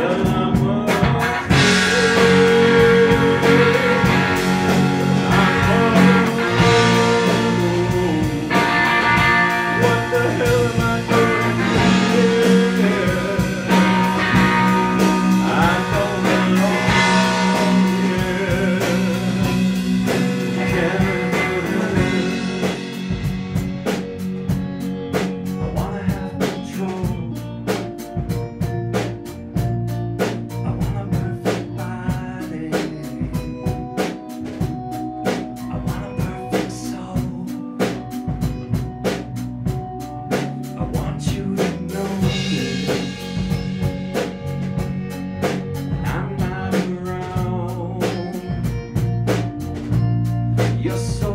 Yeah. you're so